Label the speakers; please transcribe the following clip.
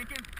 Speaker 1: Lincoln?